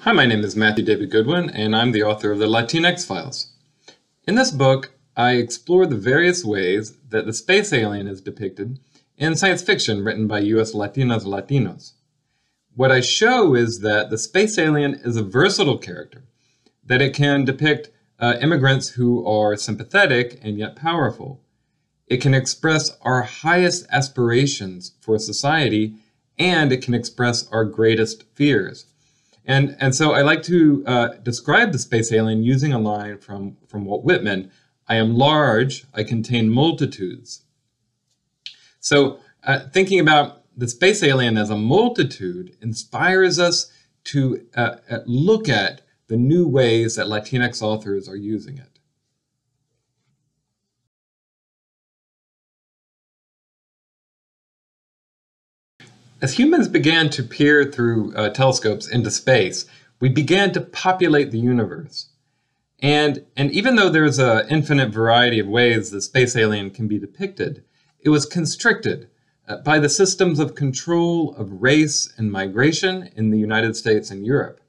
Hi, my name is Matthew David Goodwin, and I'm the author of the Latinx Files. In this book, I explore the various ways that the space alien is depicted in science fiction written by US Latinas Latinos. What I show is that the space alien is a versatile character, that it can depict uh, immigrants who are sympathetic and yet powerful. It can express our highest aspirations for society, and it can express our greatest fears. And, and so I like to uh, describe the space alien using a line from, from Walt Whitman I am large, I contain multitudes. So uh, thinking about the space alien as a multitude inspires us to uh, uh look at the new ways that Latinx authors are using it. As humans began to peer through uh, telescopes into space, we began to populate the universe. And, and even though there's an infinite variety of ways the space alien can be depicted, it was constricted uh, by the systems of control of race and migration in the United States and Europe.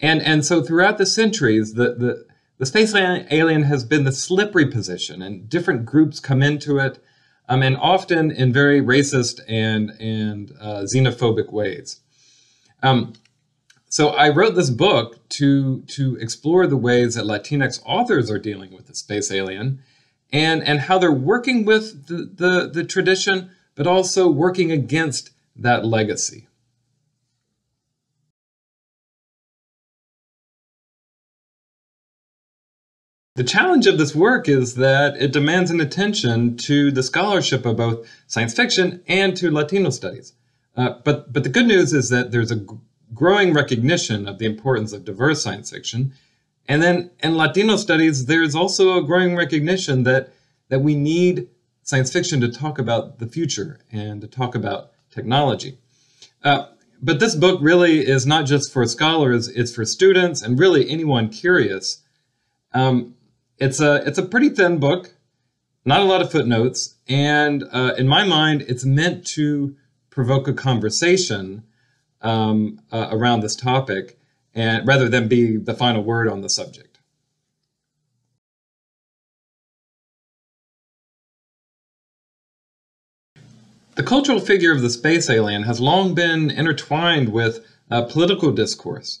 And, and so throughout the centuries, the, the, the space alien has been the slippery position, and different groups come into it um, and often in very racist and, and uh, xenophobic ways. Um, so I wrote this book to, to explore the ways that Latinx authors are dealing with the space alien and, and how they're working with the, the, the tradition, but also working against that legacy. The challenge of this work is that it demands an attention to the scholarship of both science fiction and to Latino studies. Uh, but, but the good news is that there's a g- growing recognition of the importance of diverse science fiction. And then in Latino studies, there's also a growing recognition that, that we need science fiction to talk about the future and to talk about technology. Uh, but this book really is not just for scholars, it's for students and really anyone curious. Um, it's a it's a pretty thin book, not a lot of footnotes, and uh, in my mind, it's meant to provoke a conversation um, uh, around this topic, and rather than be the final word on the subject. The cultural figure of the space alien has long been intertwined with uh, political discourse.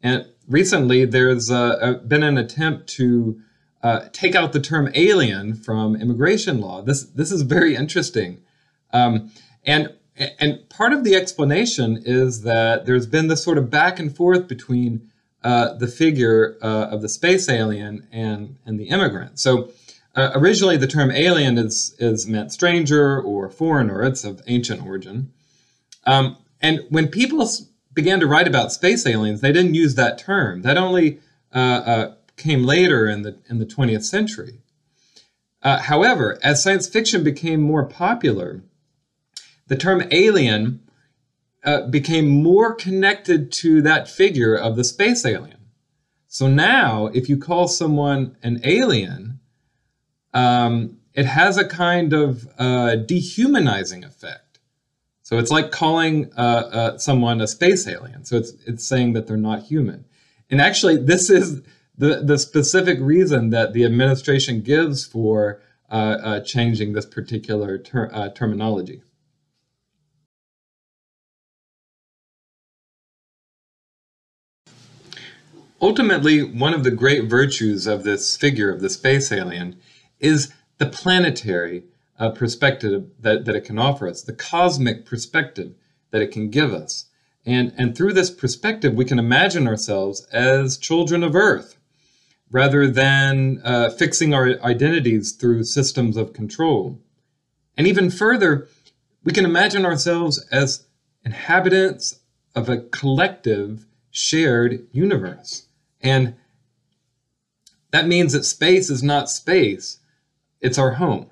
And recently, there's uh, been an attempt to uh, take out the term alien from immigration law. This this is very interesting, um, and and part of the explanation is that there's been this sort of back and forth between uh, the figure uh, of the space alien and and the immigrant. So. Uh, originally, the term alien is, is meant stranger or foreigner. It's of ancient origin. Um, and when people began to write about space aliens, they didn't use that term. That only uh, uh, came later in the in the 20th century. Uh, however, as science fiction became more popular, the term alien uh, became more connected to that figure of the space alien. So now, if you call someone an alien, um, it has a kind of uh, dehumanizing effect. So it's like calling uh, uh, someone a space alien. So it's it's saying that they're not human. And actually, this is the, the specific reason that the administration gives for uh, uh, changing this particular ter uh, terminology. Ultimately, one of the great virtues of this figure of the space alien is the planetary uh, perspective that, that it can offer us, the cosmic perspective that it can give us. And, and through this perspective, we can imagine ourselves as children of Earth, rather than uh, fixing our identities through systems of control. And even further, we can imagine ourselves as inhabitants of a collective shared universe. And that means that space is not space, it's our home.